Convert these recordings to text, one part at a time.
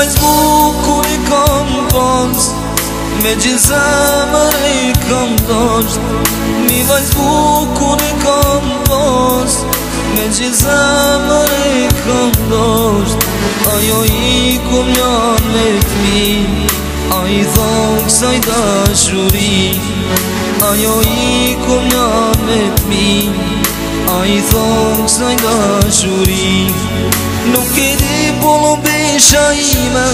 Kuaj zbu i kom tonës Me gjithë zemë i kom tonës Mi vaj zbu i kom tonës Me gjithë zemë i kom tonës Ajo i ku mja me të A i thonë kësaj i dashuri Ajo i ku mja me të A i thonë kësaj dashuri Nuk e di Pesha ime,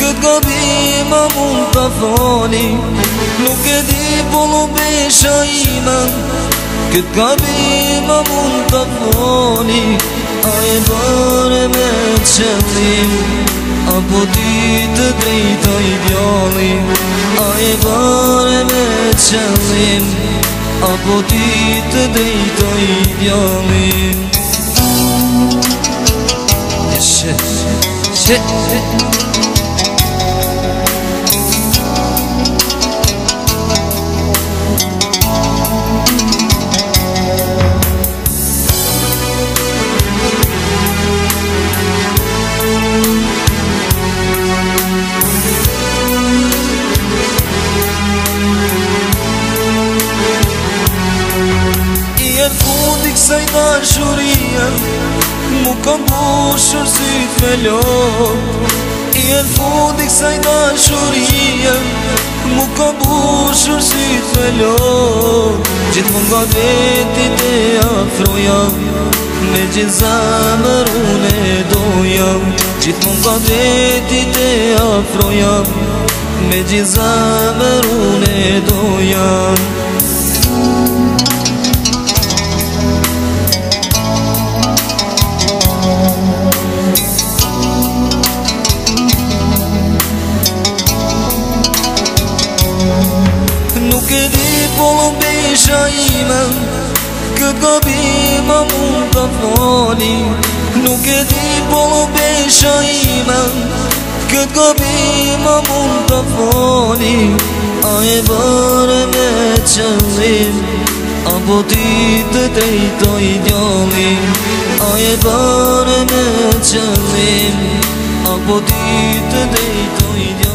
këtë ka bima mund të fëni Nuk e di po nuk pesha ime, këtë ka bima mund të fëni A e vare me qëndim, apo ti të drejta i djali A e vare me qëndim, apo ti të drejta i djali E a fundo que sem nós juria mu kom bushur si të I e në fundi kësaj në shurie Mu ka bushur si të felon Gjitë mund nga veti të afroja Me gjithë zamër unë e doja Gjitë mund nga veti të afroja Me gjithë zamër unë e doja isha ime Këtë gëbima mund të foli Nuk e di po lupe isha ime Këtë gëbima mund të foli A e me qëllim Apo ti të drejto i djallim A e me qëllim Apo ti të drejto i